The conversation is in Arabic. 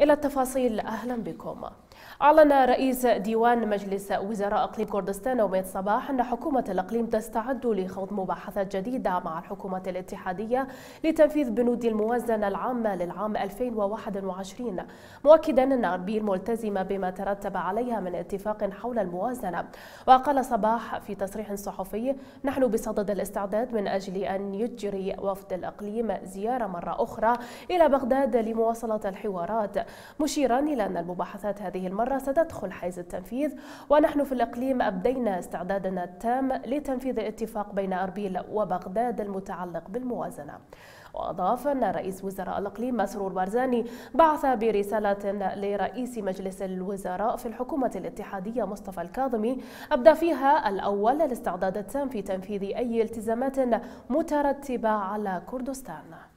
إلى التفاصيل أهلا بكم أعلن رئيس ديوان مجلس وزراء إقليم كردستان أميد صباح أن حكومة الإقليم تستعد لخوض مباحثات جديدة مع الحكومة الاتحادية لتنفيذ بنود الموازنة العامة للعام 2021 مؤكدا أن أربيل ملتزمة بما ترتب عليها من اتفاق حول الموازنة. وقال صباح في تصريح صحفي نحن بصدد الاستعداد من أجل أن يجري وفد الإقليم زيارة مرة أخرى إلى بغداد لمواصلة الحوارات مشيرا إلى أن المباحثات هذه المرة ستدخل حيز التنفيذ ونحن في الإقليم أبدينا استعدادنا التام لتنفيذ الاتفاق بين أربيل وبغداد المتعلق بالموازنة. وأضاف أن رئيس وزراء الإقليم مسرور بارزاني بعث برسالة لرئيس مجلس الوزراء في الحكومة الاتحادية مصطفى الكاظمي أبدى فيها الأول الاستعداد التام في تنفيذ أي التزامات مترتبة على كردستان.